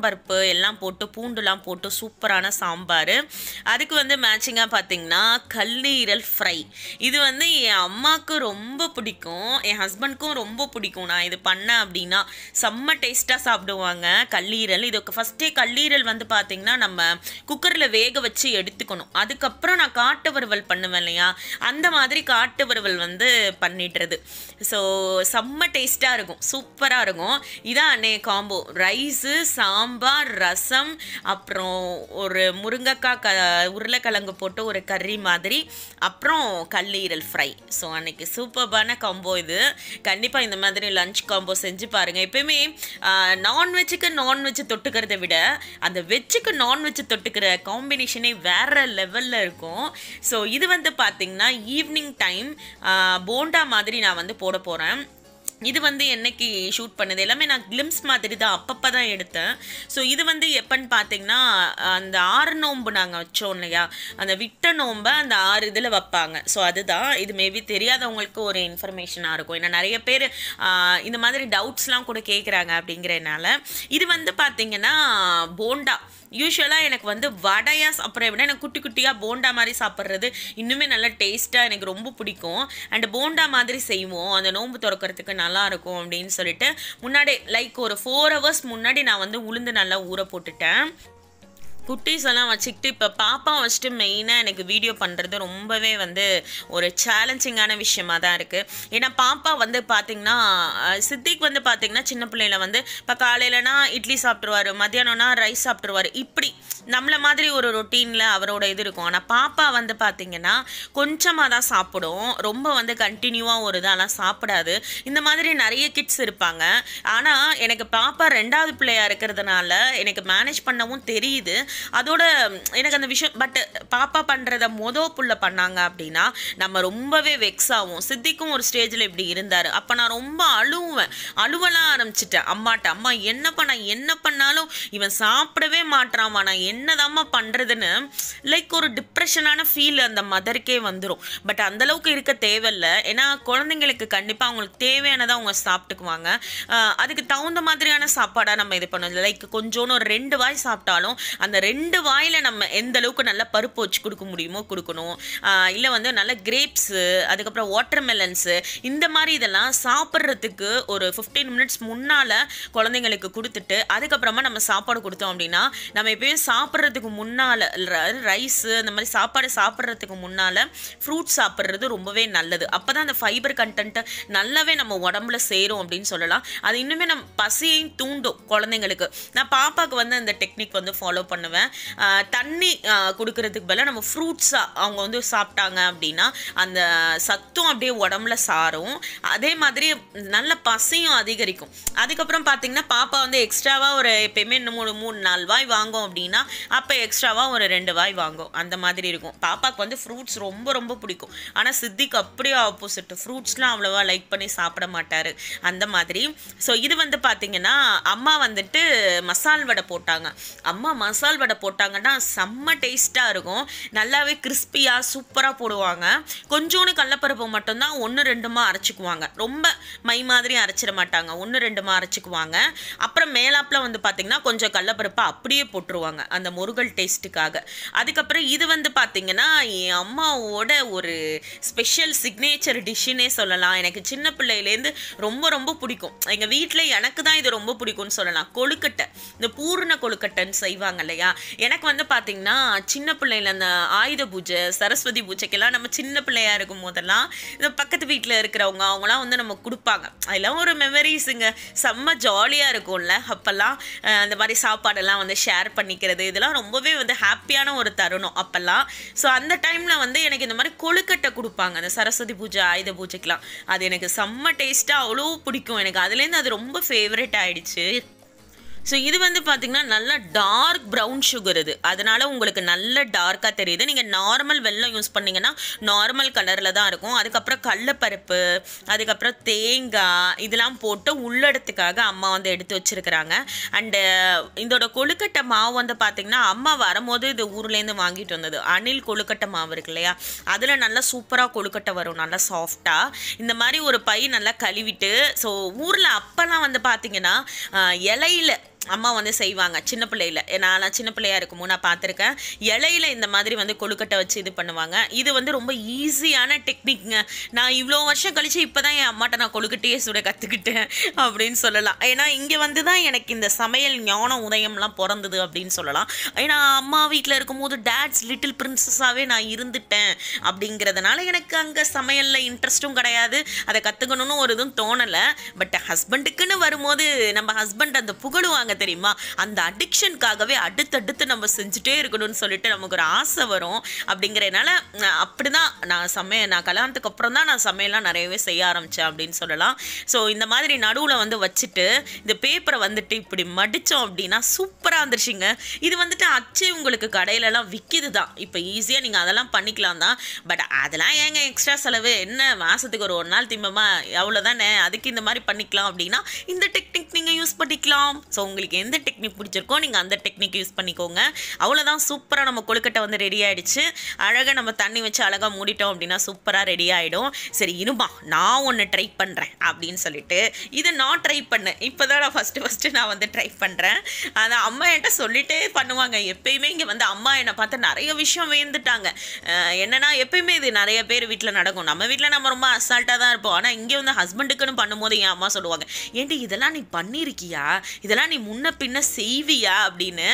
பருப்பு எல்லாம் போட்டு பூண்டுலாம் போட்டு சூப்பரான சாம்பார். அதுக்கு வந்து மேட்சிங்காக பார்த்தீங்கன்னா கல்லீரல் ஃப்ரை இது வந்து என் அம்மாவுக்கு ரொம்ப பிடிக்கும். என் ஹஸ்பண்ட்க்கும் ரொம்ப பிடிக்கும். நான் இது பண்ணேன் அப்படின்னா செம்ம டேஸ்ட்டாக சாப்பிடுவாங்க கல்லீரல். இதுக்கு ஃபஸ்ட்டே கல்லீரல் வந்து பார்த்திங்கன்னா நம்ம குக்கரில் வேக வச்சு எடுத்துக்கணும். அதுக்கப்புறம் நான் நான் காட்டு வறுவல் பண்ணுவேன் இல்லையா? அந்த மாதிரி காட்டு வறுவல் வந்து பண்ணிடுறது. ஸோ செம்ம டேஸ்ட்டாக இருக்கும். சூப்பராக இருக்கும். இதான் அன்னைய காம்போ ரைஸு சாம்பார் ரசம் அப்புறம் ஒரு முருங்கைக்காய் க உருளைக்கிழங்கு போட்டு ஒரு கறி மாதிரி அப்புறம் கல்லீரல் ஃப்ரை ஸோ அன்னைக்கு சூப்பர்பான காம்போ இது. கண்டிப்பாக இந்த மாதிரி லஞ்ச் காம்போ செஞ்சு பாருங்கள் எப்பயுமே நான்வெஜ்ஜுக்கு நான்வெஜ் தொட்டுக்கிறத விட அந்த வெஜ்ஜுக்கு நான்வெஜ் தொட்டுக்கிற காம்பினேஷனே வேறு லெவலில் இருக்கும். ஸோ இது வந்து பார்த்திங்கன்னா ஈவினிங் டைம் போண்டா மாதிரி நான் வந்து போட போகிறேன் இது வந்து என்னைக்கு ஷூட் பண்ணது? எல்லாமே நான் கிளிம்ஸ் மாதிரி தான் அப்பப்போ தான் எடுத்தேன். ஸோ இது வந்து எப்போன்னு பார்த்தீங்கன்னா அந்த ஆறு நோம்பு நாங்கள் வச்சோம் இல்லையா? அந்த விட்ட நோம்பை அந்த ஆறு இதில் வைப்பாங்க. ஸோ அதுதான். இது மேபி தெரியாதவங்களுக்கு ஒரு இன்ஃபர்மேஷனாக இருக்கும். ஏன்னா நிறைய பேர் இந்த மாதிரி டவுட்ஸ்லாம் கூட கேட்குறாங்க அப்படிங்கிறனால இது வந்து பார்த்தீங்கன்னா போண்டா. யூஸ்வலாக எனக்கு வந்து வடையாக சாப்பிட்றத விட எனக்கு குட்டி குட்டியாக போண்டா மாதிரி சாப்பிட்றது இன்னுமே நல்லா டேஸ்ட்டாக எனக்கு ரொம்ப பிடிக்கும். அண்ட் போண்டா மாதிரி செய்வோம். அந்த நோன்பு திறக்கிறதுக்கு நல்லாயிருக்கும் அப்படின்னு சொல்லிட்டு முன்னாடி லைக் ஒரு ஃபோர் ஹவர்ஸ் முன்னாடி நான் வந்து உளுந்து நல்லா ஊற போட்டுட்டேன். குட்டீஸ் எல்லாம் வச்சுக்கிட்டு இப்போ பாப்பா வச்சுட்டு மெயினாக எனக்கு வீடியோ பண்ணுறது ரொம்பவே வந்து ஒரு சேலஞ்சிங்கான விஷயமா தான் இருக்குது ஏன்னா பாப்பா வந்து பார்த்திங்கன்னா சித்திக் வந்து பார்த்திங்கன்னா சின்ன பிள்ளையில வந்து இப்போ காலையிலனா இட்லி சாப்பிட்ருவாரு மத்தியானம்னா ரைஸ் சாப்பிட்ருவாரு இப்படி நம்மளை மாதிரி ஒரு ரொட்டீனில் அவரோட இது இருக்கும். ஆனால் பாப்பா வந்து பார்த்திங்கன்னா கொஞ்சமாக தான் சாப்பிடும். ரொம்ப வந்து கண்டினியூவாக ஒரு இதெல்லாம் சாப்பிடாது. இந்த மாதிரி நிறைய கிட்ஸ் இருப்பாங்க. ஆனால் எனக்கு பாப்பா ரெண்டாவது பிள்ளையாக இருக்கிறதுனால எனக்கு மேனேஜ் பண்ணவும் தெரியுது. அதோட எனக்கு அந்த விஷயம் பட் பாப்பா பண்ணுறத மொத புள்ள பண்ணாங்க அப்படின்னா நம்ம ரொம்பவே வெக்ஸ் ஆகும் சித்திக்கும் ஒரு ஸ்டேஜில் இப்படி இருந்தார். அப்போ நான் ரொம்ப அழுவேன். அழுவலாம் ஆரம்பிச்சிட்டேன். அம்மாட்ட அம்மா என்னப்பா நான் என்ன பண்ணாலும் இவன் சாப்பிடவே மாட்டாமா நான் என்னதாம்மா பண்ணுறதுன்னு லைக் ஒரு டிப்ரெஷனான ஃபீல் அந்த மதருக்கே வந்துடும் பட் அந்தளவுக்கு இருக்க தேவையில்ல. ஏன்னா குழந்தைங்களுக்கு கண்டிப்பாக அவங்களுக்கு தேவையானதை அவங்க சாப்பிட்டுக்குவாங்க. அதுக்கு தகுந்த மாதிரியான சாப்பாடாக நம்ம இது பண்ணணும் லைக் கொஞ்சோன்னு ஒரு ரெண்டு வாய் சாப்பிட்டாலும் அந்த ரெண்டு வாயில் நம்ம எந்த அளவுக்கு நல்லா பருப்பு வச்சு கொடுக்க முடியுமோ கொடுக்கணும். இல்லை வந்து நல்ல கிரேப்ஸு அதுக்கப்புறம் வாட்டர் மெலன்ஸு இந்த மாதிரி இதெல்லாம் சாப்பிட்றதுக்கு ஒரு ஃபிஃப்டீன் மினிட்ஸ் முன்னால் குழந்தைங்களுக்கு கொடுத்துட்டு அதுக்கப்புறமா நம்ம சாப்பாடு கொடுத்தோம் அப்படின்னா நம்ம எப்பயும் சாப்பிட்றதுக்கு முன்னால் ரைஸு அந்த மாதிரி சாப்பாடு சாப்பிட்றதுக்கு முன்னால் ஃப்ரூட் சாப்பிட்றது ரொம்பவே நல்லது. அப்போ தான் அந்த ஃபைபர் கண்டென்ட்டை நல்லாவே நம்ம உடம்புல சேரும் அப்படின்னு சொல்லலாம். அது இன்னுமே நம்ம பசியையும் தூண்டும் குழந்தைங்களுக்கு. நான் பாப்பாவுக்கு வந்து அந்த டெக்னிக் வந்து ஃபாலோ பண்ணுவேன். தண்ணி கொடுக்கறதுக்கு பதிலாக நம்ம ஃப்ரூட்ஸாக அவங்க வந்து சாப்பிட்டாங்க அப்படின்னா அந்த சத்தும் அப்படியே உடம்புல சாரும். அதே மாதிரி நல்ல பசியும் அதிகரிக்கும். அதுக்கப்புறம் பார்த்தீங்கன்னா பாப்பா வந்து எக்ஸ்ட்ராவாக ஒரு எப்பயுமே இன்னும் மூணு மூணு நாலு வாய் வாங்கும் அப்படின்னா அப்போ எக்ஸ்ட்ராவாக ஒரு ரெண்டு வாய் வாங்கும். அந்த மாதிரி இருக்கும். பாப்பாவுக்கு வந்து ஃப்ரூட்ஸ் ரொம்ப ரொம்ப பிடிக்கும். ஆனால் சித்திக்கு அப்படியே ஆப்போசிட் ஃப்ரூட்ஸ்லாம் அவ்வளோவா லைக் பண்ணி சாப்பிட மாட்டார். அந்த மாதிரி. ஸோ இது வந்து பார்த்தீங்கன்னா அம்மா வந்துட்டு மசால் வடை போட்டாங்க. அம்மா மசால் வடை போட்டாங்கன்னா செம்ம டேஸ்ட்டாக இருக்கும். நல்லாவே கிறிஸ்பியாக சூப்பராக போடுவாங்க. கொஞ்சோண்டு கடலப்பருப்பு மட்டும்தான் ஒன்று ரெண்டுமா அரைச்சிக்குவாங்க. ரொம்ப மை மாதிரி அரைச்சிட மாட்டாங்க. ஒன்று ரெண்டுமா அரைச்சிக்குவாங்க. அப்புறம் மேலாப்பில் வந்து பார்த்திங்கன்னா கொஞ்சம் கடலப்பருப்பை அப்படியே போட்டுருவாங்க அந்த முருகல் டேஸ்ட்டுக்காக அதுக்கப்புறம் இது வந்து பார்த்திங்கன்னா என் அம்மாவோட ஒரு ஸ்பெஷல் சிக்னேச்சர் டிஷ்ஷுன்னே சொல்லலாம். எனக்கு சின்ன பிள்ளையிலேருந்து ரொம்ப ரொம்ப பிடிக்கும். எங்கள் வீட்டில் எனக்கு தான் இது ரொம்ப பிடிக்கும்னு சொல்லலாம். கொழுக்கட்டை. இந்த பூர்ண கொழுக்கட்டைன்னு செய்வாங்க இல்லையா? எனக்கு வந்து பார்த்திங்கன்னா சின்ன பிள்ளையில அந்த ஆயுத பூஜை சரஸ்வதி பூஜைக்கெல்லாம் நம்ம சின்ன பிள்ளையா இருக்கும் போதெல்லாம் இந்த பக்கத்து வீட்டில் இருக்கிறவங்க அவங்களாம் வந்து நம்ம கொடுப்பாங்க. அதெல்லாம் ஒரு மெமரிஸுங்க செம்ம ஜாலியாக இருக்கும்ல. அப்போல்லாம் அந்த மாதிரி சாப்பாடெல்லாம் வந்து ஷேர் பண்ணிக்கிறது இதெல்லாம் ரொம்பவே வந்து ஹாப்பியான ஒரு தருணம் அப்போல்லாம். ஸோ அந்த டைமில் வந்து எனக்கு இந்த மாதிரி கொழுக்கட்டை கொடுப்பாங்க. அந்த சரஸ்வதி பூஜை ஆயுத பூஜைக்கெலாம் அது எனக்கு செம்ம டேஸ்ட்டாக அவ்வளோ பிடிக்கும். எனக்கு அதுலேருந்து அது ரொம்ப ஃபேவரட் ஆகிடுச்சு ஸோ இது வந்து பார்த்திங்கன்னா நல்லா டார்க் ப்ரௌன் சுகர் இது. அதனால் உங்களுக்கு நல்ல டார்க்காக தெரியுது. நீங்கள் நார்மல் வெள்ளம் யூஸ் பண்ணிங்கன்னா நார்மல் கலரில் தான் இருக்கும். அதுக்கப்புறம் கடலப்பருப்பு அதுக்கப்புறம் தேங்காய் இதெல்லாம் போட்டு உள்ளடத்துக்காக அம்மா வந்து எடுத்து வச்சுருக்கிறாங்க. அண்டு இதோட கொழுக்கட்டை மாவு வந்து பார்த்திங்கன்னா அம்மா வரும்போது இது ஊர்லேருந்து வாங்கிட்டு வந்தது. அணில் கொழுக்கட்டை மாவு இருக்கு இல்லையா? அதில் நல்லா சூப்பராக கொழுக்கட்டை வரும். நல்லா சாஃப்டாக இந்த மாதிரி ஒரு பை நல்லா கழுவிட்டு ஸோ ஊரில் அப்போல்லாம் வந்து பார்த்திங்கன்னா இலையில அம்மா வந்து செய்வாங்க. சின்ன பிள்ளையில். நான் சின்ன பிள்ளையா இருக்கும்போது நான் பார்த்துருக்கேன். இலையில இந்த மாதிரி வந்து கொழுக்கட்டை வச்சு இது பண்ணுவாங்க. இது வந்து ரொம்ப ஈஸியான டெக்னிக்ங்க நான் இவ்வளோ வருஷம் கழித்து இப்போ தான் என் அம்மாட்ட நான் கொழுக்கட்டையே சுட கற்றுக்கிட்டேன் அப்படின்னு சொல்லலாம். ஏன்னா இங்கே வந்து தான் எனக்கு இந்த சமையல் ஞான உதயம்லாம் பிறந்தது அப்படின்னு சொல்லலாம். ஏன்னா அம்மா வீட்டில் இருக்கும்போது டேட்ஸ் லிட்டில் பிரின்சஸாகவே நான் இருந்துட்டேன் அப்படிங்கிறதுனால எனக்கு அங்கே சமையலில் இன்ட்ரெஸ்ட்டும் கிடையாது. அதை கற்றுக்கணும்னு ஒரு இதுவும் தோணலை. பட் ஹஸ்பண்டுக்குன்னு வரும்போது நம்ம ஹஸ்பண்ட் அந்த புகழுவாங்க தெரியுமா? அந்த அடிக்ஷனுக்காகவே அடுத்தடுத்து நம்ம செஞ்சுட்டே இருக்கணும்னு சொல்லிட்டு நமக்கு ஒரு ஆசை வரும். அப்படிங்கிறதுனால அப்படிதான் நான் சமையல் நான் கல்யாணத்துக்கு அப்புறம் தான் நான் சமையல்லாம் நிறையவே செய்ய ஆரம்பித்தேன் அப்படின்னு சொல்லலாம். ஸோ இந்த மாதிரி நடுவில் வந்து வச்சுட்டு இந்த பேப்பரை வந்துட்டு இப்படி மடித்தோம் அப்படின்னா சூப்பராக வந்துருச்சுங்க இது வந்துட்டு அச்சு உங்களுக்கு கடையிலலாம் விற்கிது தான் இப்போ ஈஸியாக நீங்கள் அதெல்லாம் பண்ணிக்கலாம் தான். பட் அதெல்லாம் ஏங்க எக்ஸ்ட்ரா செலவு? என்ன மாதத்துக்கு ஒரு ஒரு நாள் திம்பமா? அவ்வளோதானே அதுக்கு இந்த மாதிரி பண்ணிக்கலாம் அப்படின்னா இந்த டெக்னிக் நீங்கள் யூஸ் பண்ணிக்கலாம். ஸோ உங்களுக்கு எந்த டெக்னிக் பிடிச்சிருக்கோ நீங்கள் அந்த டெக்னிக் யூஸ் பண்ணிக்கோங்க. அவ்வளோதான் சூப்பராக நம்ம கொழுக்கட்டை வந்து ரெடி ஆயிடுச்சு. அழகாக நம்ம தண்ணி வச்சு அழகாக மூடிட்டோம் அப்படின்னா சூப்பராக ரெடி ஆகிடும் சரி இருமா நான் ஒன்று ட்ரை பண்ணுறேன் அப்படின்னு சொல்லிட்டு இதை நான் ட்ரை பண்ணேன். இப்போ தான் நான் ஃபஸ்ட்டு ஃபஸ்ட்டு நான் வந்து ட்ரை பண்ணுறேன் அதை அம்மா என்கிட்ட சொல்லிட்டே பண்ணுவாங்க. எப்பயுமே இங்கே வந்து அம்மா என்னை பார்த்து நிறைய விஷயம் வேந்துட்டாங்க என்னென்னா என்னன்னா எப்பயுமே இது நிறைய பேர் வீட்டில் நடக்கும். நம்ம வீட்டில் நம்ம ரொம்ப அசால்ட்டாக தான் இருப்போம். ஆனால் இங்கே வந்து ஹஸ்பண்டுக்குன்னு பண்ணும்போது என் அம்மா சொல்லுவாங்க ஏன்டி இதெல்லாம் நீ பண்ணியிருக்கியா? இதெல்லாம் நீ முன்ன பின்ன செய்வியா அப்படின்னு?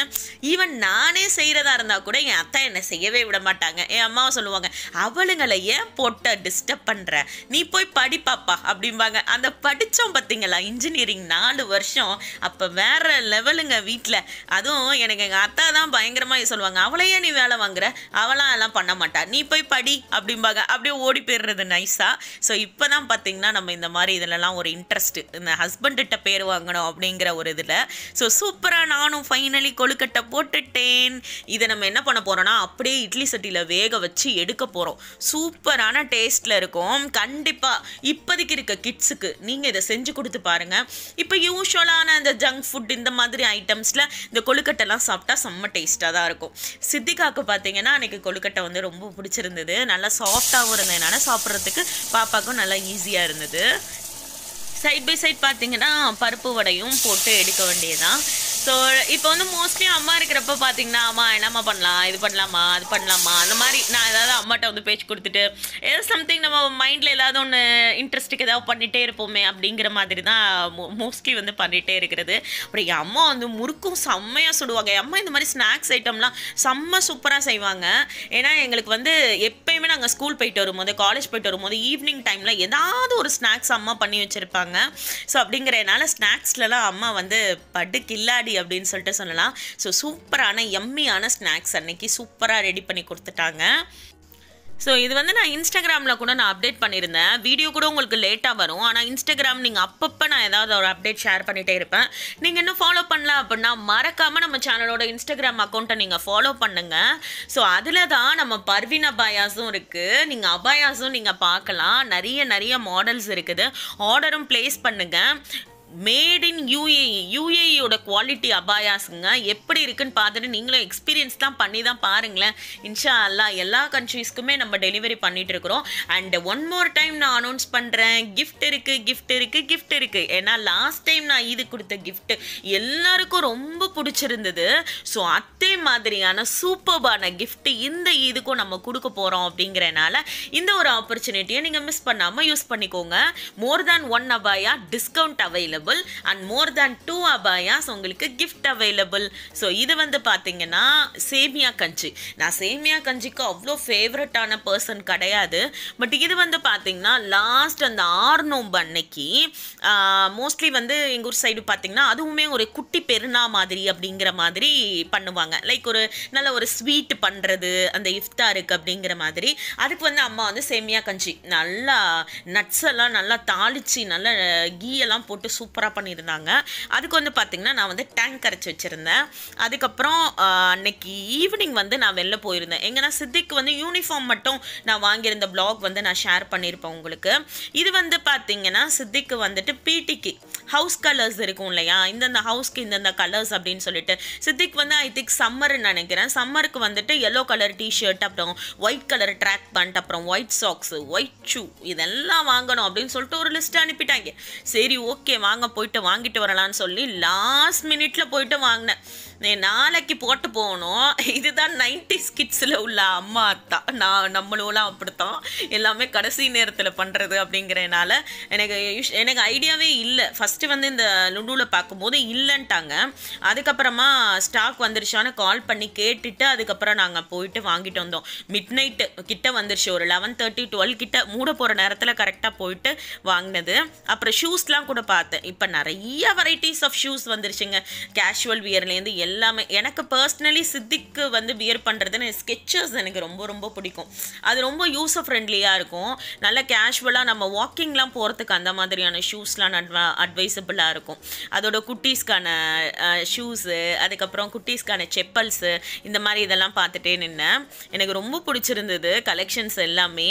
ஈவன் நானே செய்கிறதா இருந்தால் கூட என் அத்தை என்னை செய்யவே விட மாட்டாங்க. என் அம்மாவை சொல்லுவாங்க அவளுங்களை ஏன் போட்ட டிஸ்டர்ப் பண்ணுற நீ போய் படிப்பாப்பா அப்படிம்பாங்க. அந்த படித்தோம் பார்த்தீங்களா இன்ஜினியரிங் நாலு வருஷம். அப்போ வேற லெவலுங்க வீட்டில் அதுவும் எனக்கு எங்கள் அத்தா தான் பயங்கரமாக சொல்லுவாங்க அவளையே நீ வேலை வாங்குற? அவளாம் எல்லாம் பண்ண மாட்டா. நீ போய் படி அப்படிம்பாங்க. அப்படியே ஓடி போயிடுறது நைஸாக ஸோ இப்போ தான் பார்த்தீங்கன்னா நம்ம இந்த மாதிரி இதிலலாம் ஒரு இன்ட்ரெஸ்ட்டு இந்த ஹஸ்பண்ட்கிட்ட பேர் வாங்கணும் அப்படிங்கிற ஒரு இதில் ஸோ சூப்பராக நானும் ஃபைனலி கொழுக்கட்டை போட்டுட்டேன். இதை நம்ம என்ன பண்ண போகிறோம்னா அப்படியே இட்லி சட்டியில் வேக வச்சு எடுக்க போகிறோம் சூப்பரான டேஸ்ட்டில் இருக்கும். கண்டிப்பாக இப்போதைக்கு இருக்க கிட்ஸுக்கு நீங்கள் இதை செஞ்சு கொடுத்து பாருங்கள் இப்போ யூஸ்வலான இந்த ஜங்க் ஃபுட் இந்த மாதிரி ஐட்டம்ஸில் இந்த கொழுக்கட்டைலாம் சாப்பிட்டா செம்ம டேஸ்ட்டாக தான் இருக்கும். சித்திகாவுக்கு பார்த்தீங்கன்னா அன்றைக்கி கொழுக்கட்டை வந்து ரொம்ப பிடிச்சிருந்தது. நல்லா சாஃப்டாகவும் இருந்ததுனால சாப்பிட்றதுக்கு பாப்பாக்கும் நல்லா ஈஸியாக இருந்தது. சைட் பை சைட் பார்த்தீங்கன்னா பருப்பு வடையும் போட்டு எடுக்க வேண்டியதுதான். ஸோ இப்போ வந்து மோஸ்ட்லி அம்மா இருக்கிறப்ப பார்த்தீங்கன்னா அம்மா என்னம்மா பண்ணலாம்? இது பண்ணலாமா? அது பண்ணலாமா? அந்த மாதிரி நான் ஏதாவது அம்மாட்ட வந்து பேச்சு கொடுத்துட்டு ஏதோ சம்திங் நம்ம மைண்டில் ஏதாவது ஒன்று இன்ட்ரெஸ்ட்டுக்கு ஏதாவது பண்ணிகிட்டே இருப்போமே அப்படிங்கிற மாதிரி தான் மோஸ்ட்லி வந்து பண்ணிகிட்டே இருக்கிறது. அப்புறம் என் அம்மா வந்து முறுக்கும் செம்மையாக சுடுவாங்க. என் அம்மா இந்த மாதிரி ஸ்நாக்ஸ் ஐட்டம்லாம் செம்ம சூப்பராக செய்வாங்க. ஏன்னா எங்களுக்கு வந்து எப்போ நாங்கள் ஸ்கூல் போயிட்டு வரும்போது காலேஜ் போயிட்டு வரும்போது ஈவினிங் டைமில் ஏதாவது ஒரு ஸ்நாக்ஸ் அம்மா பண்ணி வச்சுருப்பாங்க. ஸோ அப்படிங்கிறனால ஸ்நாக்ஸ்லலாம் அம்மா வந்து படு கில்லாடி அப்படின்னு சொல்லிட்டு சொல்லலாம். ஸோ சூப்பரான எம்மியான ஸ்நாக்ஸ் அன்னைக்கு சூப்பராக ரெடி பண்ணி கொடுத்துட்டாங்க. ஸோ இது வந்து நான் இன்ஸ்டாகிராமில் கூட நான் அப்டேட் பண்ணியிருந்தேன். வீடியோ கூட உங்களுக்கு லேட்டாக வரும். ஆனால் இன்ஸ்டாகிராம் நீங்கள் அப்பப்போ நான் ஏதாவது ஒரு அப்டேட் ஷேர் பண்ணிகிட்டே இருப்பேன். நீங்கள் இன்னும் ஃபாலோ பண்ணல அப்படின்னா மறக்காமல் நம்ம சேனலோட இன்ஸ்டாகிராம் அக்கௌண்ட்டை நீங்கள் ஃபாலோ பண்ணுங்கள் ஸோ அதில் தான் நம்ம பர்வின் அபாயாஸும் இருக்குது நீங்கள் அபாயாஸும் நீங்கள் பார்க்கலாம். நிறைய நிறைய மாடல்ஸ் இருக்குது. ஆர்டரும் ப்ளேஸ் பண்ணுங்கள் மேட் இன் யூஏஇ யூஏஇயோட குவாலிட்டி அபாயாஸுங்க எப்படி இருக்குன்னு பார்த்துட்டு நீங்களும் எக்ஸ்பீரியன்ஸ் தான் பண்ணி தான் பாருங்களேன். இன்ஷா அல்லா எல்லா கண்ட்ரீஸ்க்குமே நம்ம டெலிவரி பண்ணிட்டு இருக்கிறோம். அண்ட் ஒன் மோர் டைம் நான் அனௌன்ஸ் பண்ணுறேன் கிஃப்ட் இருக்குது கிஃப்ட் இருக்குது கிஃப்ட் இருக்குது ஏன்னா லாஸ்ட் டைம் நான் இது கொடுத்த கிஃப்ட் எல்லாருக்கும் ரொம்ப பிடிச்சிருந்தது. ஸோ அதே மாதிரியான சூப்பர்பான கிஃப்ட் இந்த இதுக்கும் நம்ம கொடுக்க போகிறோம் அப்படிங்கிறனால இந்த ஒரு ஆப்பர்ச்சுனிட்டியை நீங்கள் மிஸ் பண்ணாமல் யூஸ் பண்ணிக்கோங்க. More than one abaya discount available and more than two abayas உங்களுக்கு கிஃப்ட் அவைலபிள் ஸோ இது வந்து பார்த்தீங்கன்னா சேமியா கஞ்சி. நான் சேமியா கஞ்சிக்கு அவ்வளோ ஃபேவரட்டான பர்சன் கிடையாது. பட் இது வந்து பார்த்தீங்கன்னா லாஸ்ட் அந்த ஆறு நோம்பு அன்னைக்கு மோஸ்ட்லி வந்து எங்கள் ஊர் சைடு பார்த்தீங்கன்னா அதுவுமே ஒரு குட்டி பெருனா மாதிரி அப்படிங்கிற மாதிரி பண்ணுவாங்க. லைக் ஒரு நல்ல ஒரு ஸ்வீட் பண்ணுறது அந்த இஃப்தாருக்கு அப்படிங்கிற மாதிரி. அதுக்கு வந்து அம்மா வந்து சேமியா கஞ்சி. நல்லா நட்ஸ் எல்லாம் நல்லா தாளித்து நல்லா கீ எல்லாம் போட்டு சூப்பராக பண்ணியிருந்தாங்க. அதுக்கு வந்து பார்த்திங்கன்னா நான் வந்து டேங்க் அரைச்சி வச்சுருந்தேன். அதுக்கப்புறம் அன்னைக்கு ஈவினிங் வந்து நான் வெளில போயிருந்தேன். எங்கன்னா சித்திக்கு வந்து யூனிஃபார்ம் மட்டும் நான் வாங்கியிருந்த பிளாக் வந்து நான் ஷேர் பண்ணியிருப்பேன் உங்களுக்கு. இது வந்து பார்த்திங்கன்னா சித்திக்கு வந்துட்டு பிடிக்கு ஹவுஸ் கலர்ஸ் இருக்கும் இல்லையா? இந்தந்த ஹவுஸ்க்கு இந்தந்த கலர்ஸ் அப்படின்னு சொல்லிட்டு. சித்திக்கு வந்து ஐ திங்க் சம்மர்னு நினைக்கிறேன். சம்மருக்கு வந்துட்டு எல்லோ கலர் டிஷர்ட் அப்புறம் ஒயிட் கலர் ட்ராக் பேண்ட் அப்புறம் ஒயிட் சாக்ஸு ஒயிட் ஷூ இதெல்லாம் வாங்கணும் அப்படின்னு சொல்லிட்டு ஒரு லிஸ்ட் அனுப்பிட்டாங்க. சரி ஓகே வாங்க போயிட்டு வாங்கிட்டு வரலான்னு சொல்லி லாஸ்ட் மினிட்ல போயிட்டு வாங்கினேன். நாளைக்கு போட்டு போகணும். இதுதான் நைன்டி ஸ்கிட்ஸில் உள்ள அம்மா அத்தா. நான் நம்மளும் அப்படித்தான். எல்லாமே கடைசி நேரத்தில் பண்ணுறது அப்படிங்கிறனால எனக்கு எனக்கு ஐடியாவே இல்லை. ஃபஸ்ட்டு வந்து இந்த லுடூவில் பார்க்கும்போது இல்லைன்ட்டாங்க. அதுக்கப்புறமா ஸ்டாக் வந்துருச்சான்னு கால் பண்ணி கேட்டுட்டு அதுக்கப்புறம் நாங்கள் போயிட்டு வாங்கிட்டு வந்தோம். மிட் நைட்டு கிட்ட வந்துருச்சு. ஒரு லெவன் தேர்ட்டி டுவெல் கிட்ட மூட போகிற நேரத்தில் கரெக்டாக போயிட்டு வாங்கினது. அப்புறம் ஷூஸ்லாம் கூட பார்த்தேன். இப்போ நிறைய வெரைட்டிஸ் ஆஃப் ஷூஸ் வந்துருச்சுங்க. கேஷுவல் வியர்லேருந்து எல்லாமே. எனக்கு பர்சனலி சித்திக்கு வந்து வியர் பண்ணுறதுன்னு ஸ்கெச்சஸ் எனக்கு ரொம்ப ரொம்ப பிடிக்கும். அது ரொம்ப யூஸர் ஃப்ரெண்ட்லியாக இருக்கும். நல்ல கேஷுவலாக நம்ம வாக்கிங்லாம் போகிறதுக்கு அந்த மாதிரியான ஷூஸ்லாம் அட்வா அட்வைசபிளாக இருக்கும். அதோட குட்டீஸ்க்கான ஷூஸு அதுக்கப்புறம் குட்டீஸ்க்கான செப்பல்ஸு இந்த மாதிரி இதெல்லாம் பார்த்துட்டே நின்னேன். எனக்கு ரொம்ப பிடிச்சிருந்தது கலெக்ஷன்ஸ் எல்லாமே.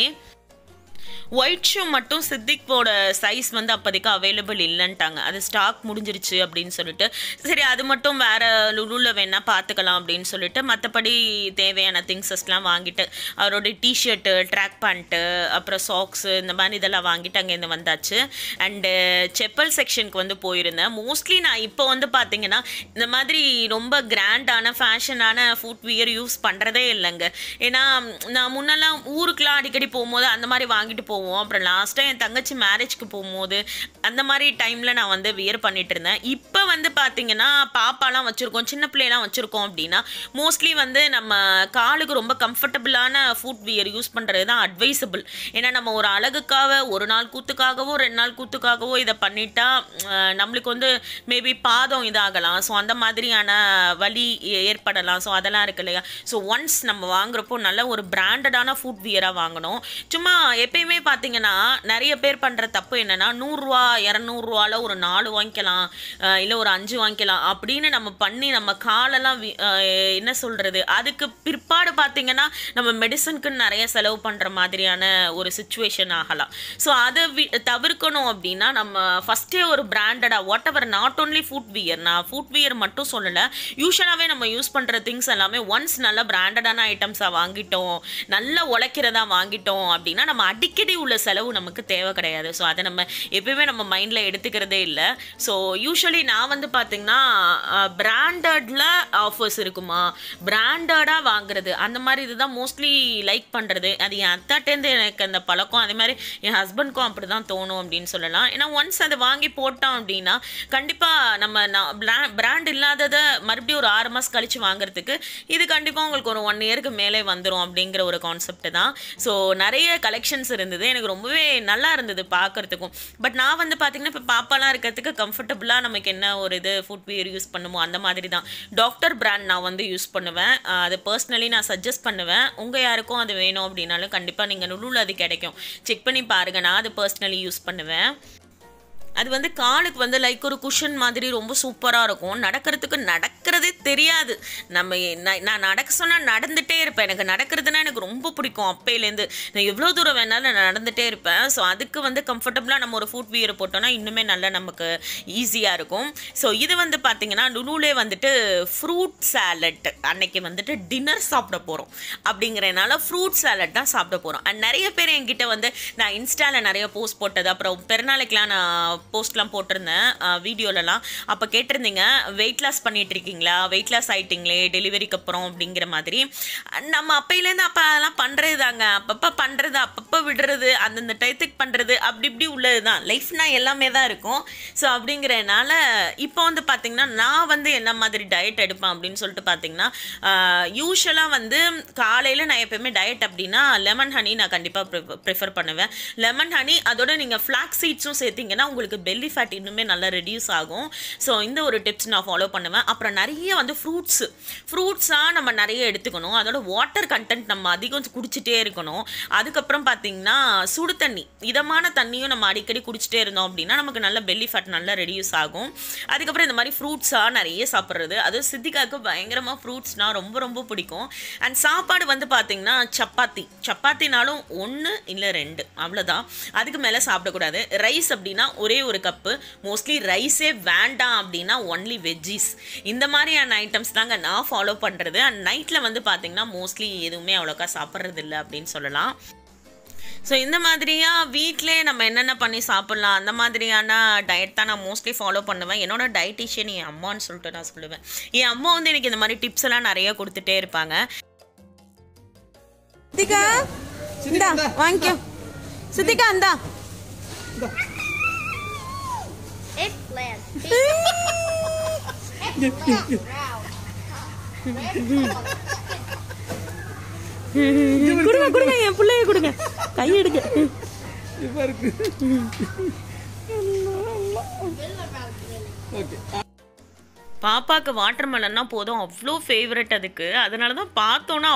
ஒயிட் ஷூ மட்டும் சித்திக்கோட சைஸ் வந்து அப்போதைக்கு அவைலபிள் இல்லைன்ட்டாங்க. அது ஸ்டாக் முடிஞ்சிருச்சு அப்படின்னு சொல்லிட்டு. சரி அது மட்டும் வேறு லுலுவில் வேணால் பார்த்துக்கலாம் அப்படின்னு சொல்லிட்டு மற்றபடி தேவையான திங்ஸஸ்லாம் வாங்கிட்டு அவரோட டிஷர்ட்டு ட்ராக் பேண்ட்டு அப்புறம் சாக்ஸு இந்த மாதிரி இதெல்லாம் வாங்கிட்டு அங்கேருந்து வந்தாச்சு. அண்டு செப்பல் செக்ஷனுக்கு வந்து போயிருந்தேன். மோஸ்ட்லி நான் இப்போ வந்து பார்த்தீங்கன்னா இந்த மாதிரி ரொம்ப கிராண்டான ஃபேஷனான ஃபுட் வியர் யூஸ் பண்ணுறதே இல்லைங்க. ஏன்னா நான் முன்னெல்லாம் ஊருக்குலாம் அடிக்கடி போகும்போது அந்த மாதிரி வாங்கிட்டு போவோம். அப்புறம் லாஸ்ட்டாக என் தங்கச்சி மேரேஜ்க்கு போகும்போது அந்த மாதிரி டைமில் நான் வந்து வியர் பண்ணிட்டு இருந்தேன். இப்போ வந்து பார்த்தீங்கன்னா பாப்பாலாம் வச்சுருக்கோம் சின்ன பிள்ளையெல்லாம் வச்சுருக்கோம் அப்படின்னா மோஸ்ட்லி வந்து நம்ம காலுக்கு ரொம்ப கம்ஃபர்டபுளான ஃபுட் வியர் யூஸ் பண்ணுறது தான் அட்வைசபிள் ஏன்னா நம்ம ஒரு அழகுக்காக ஒரு நாள் கூத்துக்காகவோ ரெண்டு நாள் கூத்துக்காகவோ இதை பண்ணிட்டா நம்மளுக்கு வந்து மேபி பாதம் இதாகலாம். ஸோ அந்த மாதிரியான வலி ஏ- ஏற்படலாம். ஸோ அதெல்லாம் இருக்கு இல்லையா? ஸோ ஒன்ஸ் நம்ம வாங்குறப்போ நல்ல ஒரு பிராண்டடான ஃபுட் வியராக வாங்கணும். சும்மா எப்பயுமே பார்த்தீங்கன்னா நிறைய பேர் பண்ணுற தப்பு என்னென்னா நூறுரூவா இரநூறுவால ஒரு நாலு வாங்கிக்கலாம் இல்லை ஒரு அஞ்சு வாங்கிக்கலாம் அப்படின்னு நம்ம பண்ணி நம்ம காலெல்லாம் வி- என்ன சொல்கிறது அதுக்கு பிற்பாடு பார்த்தீங்கன்னா நம்ம மெடிசனுக்குன்னு நிறைய செலவு பண்ணுற மாதிரியான ஒரு சுச்சுவேஷன் ஆகலாம். ஸோ அதை வி- தவிர்க்கணும் அப்படின்னா நம்ம ஃபஸ்ட்டே ஒரு பிராண்டடாக whatever not only footwear நான் ஃபுட் வியர் மட்டும் சொல்லலை யூஸ்வலாகவே நம்ம யூஸ் பண்ணுற திங்ஸ் எல்லாமே ஒன்ஸ் நல்ல பிராண்டடான ஐட்டம்ஸாக வாங்கிட்டோம் நல்ல உழைக்கிறதா வாங்கிட்டோம் அப்படின்னா நம்ம அடிக்கடி உள்ள செலவு நமக்கு தேவை கிடையாது. ஸோ அதை நம்ம எப்பயுமே நம்ம மைண்டில் எடுத்துக்கிறதே இல்லை. ஸோ யூஸ்வலி நான் வந்து பார்த்திங்கன்னா பிராண்டடில் ஆஃபர்ஸ் இருக்குமா? பிராண்டடாக வாங்குறது. அந்த மாதிரி இதுதான் மோஸ்ட்லி லைக் பண்ணுறது அது என் அத்தாட்டேருந்து எனக்கு அந்த பழக்கம். அதே மாதிரி என் ஹஸ்பண்ட்க்கும் அப்படி தான் தோணும் அப்படின்னு சொல்லலாம். ஏன்னா ஒன்ஸ் அதை வாங்கி போட்டோம் அப்படின்னா கண்டிப்பாக நம்ம நான் பிராண்ட் இல்லாததை மறுபடியும் ஒரு ஆறு மாதம் கழித்து வாங்குறதுக்கு இது கண்டிப்பாக உங்களுக்கு ஒரு ஒன் இயருக்கு மேலே வந்துடும் அப்படிங்கிற ஒரு கான்செப்ட் தான். ஸோ நிறைய கலெக்ஷன்ஸ் இருந்தது. எனக்கு ரொம்பவே நல்லா இருந்தது பார்க்கறதுக்கும் பட் நான் வந்து பார்த்தீங்கன்னா இப்போ பாப்பாலாம் இருக்கிறதுக்கு கம்ஃபர்டபுளாக நமக்கு என்ன ஒரு இது ஃபுட் வியர் யூஸ் பண்ணுமோ அந்த மாதிரி தான் டாக்டர் பிராண்ட் நான் வந்து யூஸ் பண்ணுவேன். அது பர்சனலி நான் சஜஸ்ட் பண்ணுவேன். உங்கள் யாருக்கும் அது வேணும் அப்படின்னாலும் கண்டிப்பாக நீங்கள் நுழுவில் அது கிடைக்கும். செக் பண்ணி பாருங்கள் நான் அது பர்சனலி யூஸ் பண்ணுவேன். அது வந்து காலுக்கு வந்து லைக் ஒரு குஷன் மாதிரி ரொம்ப சூப்பராக இருக்கும். நடக்கிறதுக்கு நடக்கிறதே தெரியாது. நம்ம நான் நடக்க சொன்னால் நடந்துகிட்டே இருப்பேன். எனக்கு நடக்கிறதுனா எனக்கு ரொம்ப பிடிக்கும். அப்பையிலேருந்து நான் எவ்வளோ தூரம் வேணாலும் நான் நடந்துகிட்டே இருப்பேன். ஸோ அதுக்கு வந்து கம்ஃபர்டபுளாக நம்ம ஒரு ஃபுட் வியர் போட்டோம்னா இன்னுமே நல்லா நமக்கு ஈஸியாக இருக்கும். ஸோ இது வந்து பார்த்திங்கன்னா லுலுலே வந்துட்டு ஃப்ரூட் சாலட் அன்னைக்கு வந்துட்டு டின்னர் சாப்பிட போகிறோம் அப்படிங்கிறனால ஃப்ரூட் சாலட் தான் சாப்பிட போகிறோம் அண்ட் நிறைய பேர் என்கிட்ட வந்து நான் இன்ஸ்டாவில் நிறைய போஸ்ட் போட்டது. அப்புறம் பெருநாளைக்கெலாம் நான் போஸ்ட்லாம் போட்டிருந்தேன் வீடியோலலாம். அப்போ கேட்டிருந்தீங்க வெயிட் லாஸ் பண்ணிகிட்ருக்கீங்களா வெயிட் லாஸ் ஆகிட்டிங்களே டெலிவரிக்கு அப்புறம் அப்படிங்கிற மாதிரி. நம்ம அப்பையிலேருந்து அப்போ அதெல்லாம் பண்ணுறது தாங்க அப்பப்போ பண்ணுறது அப்பப்போ விடுறது அந்தந்த டயத்துக்கு பண்ணுறது அப்படி இப்படி உள்ளது தான் லைஃப்னால் எல்லாமே தான் இருக்கும். ஸோ அப்படிங்கிறனால இப்போ வந்து பார்த்திங்கன்னா நான் வந்து என்ன மாதிரி டயட் எடுப்பேன் அப்படின்னு சொல்லிட்டு பார்த்தீங்கன்னா யூஸ்வலாக வந்து காலையில் நான் எப்போயுமே டயட் அப்படின்னா லெமன் ஹனி நான் கண்டிப்பாக ப்ரிஃபர் பண்ணுவேன். லெமன் ஹனி அதோட நீங்கள் ஃப்ளாக் சீட்ஸும் சேர்த்திங்கன்னா உங்களுக்கு பெல்லி ஃபேட் இன்னுமே நல்லா ரெடியூஸ் ஆகும். ஸோ இந்த ஒரு டிப்ஸ் நான் ஃபாலோ பண்ணுவேன். அப்புறம் நிறைய வந்து ஃப்ரூட்ஸு ஃப்ரூட்ஸாக நம்ம நிறைய எடுத்துக்கணும். அதோட வாட்டர் கண்டென்ட் நம்ம அதிகம் குடிச்சிட்டே இருக்கணும். அதுக்கப்புறம் பார்த்தீங்கன்னா சுடு தண்ணி. இதமான தண்ணியும் நம்ம அடிக்கடி குடிச்சிட்டே இருந்தோம் அப்படின்னா நமக்கு நல்ல பெல்லி ஃபேட் நல்லா ரெடியூஸ் ஆகும். அதுக்கப்புறம் இந்த மாதிரி ஃப்ரூட்ஸாக நிறைய சாப்பிட்றது. அதுவும் சித்திகாவுக்கு பயங்கரமாக ஃப்ரூட்ஸ்னால் ரொம்ப ரொம்ப பிடிக்கும். அண்ட் சாப்பாடு வந்து பார்த்தீங்கன்னா சப்பாத்தி. சப்பாத்தினாலும் ஒன்று இல்லை ரெண்டு. அவ்வளோதான் அதுக்கு மேலே சாப்பிடக்கூடாது. ரைஸ் அப்படின்னா ஒரே ஒரு கப்பு மோஸ்ட்லி ரைஸே வேண்டாம் அப்படின்னா ஒன்லி வெஜ்ஜீஸ் இந்த மாதிரியான ஐட்டம்ஸ் தாங்க நான் ஃபாலோ பண்ணுறது அண்ட் நைட்டில் வந்து பார்த்திங்கன்னா மோஸ்ட்லி எதுவுமே அவ்வளோக்கா சாப்பிட்றது இல்லை அப்படின்னு சொல்லலாம். ஸோ இந்த மாதிரியா வீட்டிலே நம்ம என்னென்ன பண்ணி சாப்பிட்லாம்? அந்த மாதிரியான டயட் தான் நான் மோஸ்ட்லி ஃபாலோ பண்ணுவேன். என்னோட டயட்டிஷியன் என் அம்மான்னு சொல்லிட்டு நான் சொல்லுவேன். என் அம்மா வந்து எனக்கு இந்த மாதிரி டிப்ஸ் எல்லாம் நிறைய கொடுத்துட்டே இருப்பாங்க. சுத்திகா இந்தா வாங்கிக்கோ. சுத்திகா இந்தா. கொடுங்க கொடுங்க என் பிள்ளைய கொடுங்க. கை எடுக்க பாப்பாக்கு வாட்டர் மெலன்னா போதும். அவ்வளோ ஃபேவரட் அதுக்கு. அதனால தான் பார்த்தோன்னா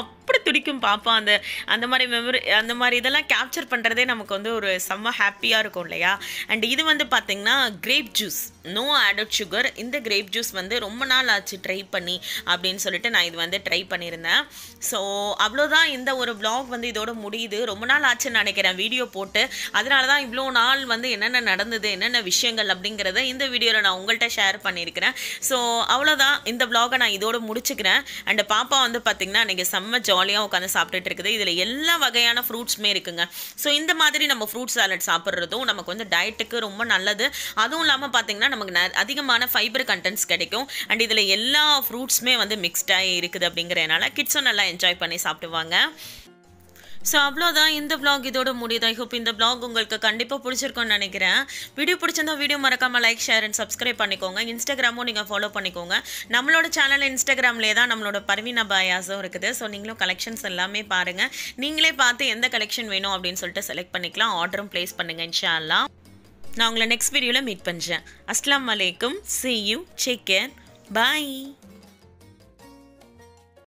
துடிக்கும் பாப்பா. அந்த அந்த மாதிரி மெமரி அந்த மாதிரி இதெல்லாம் கேப்சர் பண்ணுறதே நமக்கு வந்து ஒரு செம்ம ஹாப்பியாக இருக்கும் இல்லையா? அண்ட் இது வந்து பார்த்திங்கன்னா grape juice no added sugar இந்த கிரேப் ஜூஸ் வந்து ரொம்ப நாள் ஆச்சு ட்ரை பண்ணி அப்படின்னு சொல்லிட்டு நான் இது வந்து ட்ரை பண்ணியிருந்தேன். ஸோ அவ்வளோதான் இந்த ஒரு vlog வந்து இதோட முடியுது. ரொம்ப நாள் ஆச்சுன்னு நினைக்கிறேன் வீடியோ போட்டு. அதனால தான் இவ்வளோ நாள் வந்து என்னென்ன நடந்தது என்னென்ன விஷயங்கள் அப்படிங்கிறத இந்த வீடியோவில் நான் உங்கள்கிட்ட ஷேர் பண்ணியிருக்கிறேன். ஸோ அவ்வளோதான். இந்த vlog-அ நான் இதோட முடிச்சுக்கிறேன். அண்ட் பாப்பா வந்து பார்த்திங்கன்னா நீங்கள் செம்ம ஜாலியாக உட்காந்து சாப்பிட்டுட்டு இருக்குது. இதில் எல்லா வகையான ஃப்ரூட்ஸுமே இருக்குங்க. ஸோ இந்த மாதிரி நம்ம ஃப்ரூட் சாலட் சாப்பிட்றதும் நமக்கு வந்து டயட்டுக்கு ரொம்ப நல்லது. அதுவும் இல்லாமல் பார்த்திங்கன்னா நமக்கு ந- அதிகமான ஃபைபர் கண்டென்ட்ஸ் கிடைக்கும். அண்ட் இதில் எல்லா ஃப்ரூட்ஸுமே வந்து மிக்ஸ்டாகி இருக்குது அப்படிங்கிறதுனால கிட்ஸும் நல்லா என்ஜாய் பண்ணி சாப்பிடுவாங்க. ஸோ அவ்வளோதான் இந்த vlog இதோட முடியுது. ஐ ஹோப் இந்த ப்ளாக் உங்களுக்கு கண்டிப்பாக பிடிச்சிருக்கும்னு நினைக்கிறேன். வீடியோ பிடிச்சிருந்தா வீடியோ மறக்காமல் லைக் ஷேர் அண்ட் சப்ஸ்கிரைப் பண்ணிக்கோங்க. இன்ஸ்டாகிராமும் நீங்கள் ஃபாலோ பண்ணிக்கோங்க. நம்மளோட சேனல் இன்ஸ்டாகிராம்லேயே தான் நம்மளோட பர்வீனா பாயாஸும் இருக்குது. ஸோ நீங்களும் கலெக்ஷன்ஸ் எல்லாமே பாருங்கள் நீங்களே பார்த்து எந்த கலெக்ஷன் வேணும் அப்படின்னு சொல்லிட்டு செலக்ட் பண்ணிக்கலாம். ஆர்டரும் ப்ளேஸ் பண்ணுங்கள் இன்ஷா நான் உங்களை நெக்ஸ்ட் வீடியோவில் மீட் பண்ணுறேன் அஸ்லாம் வலைக்கும் see you take care bye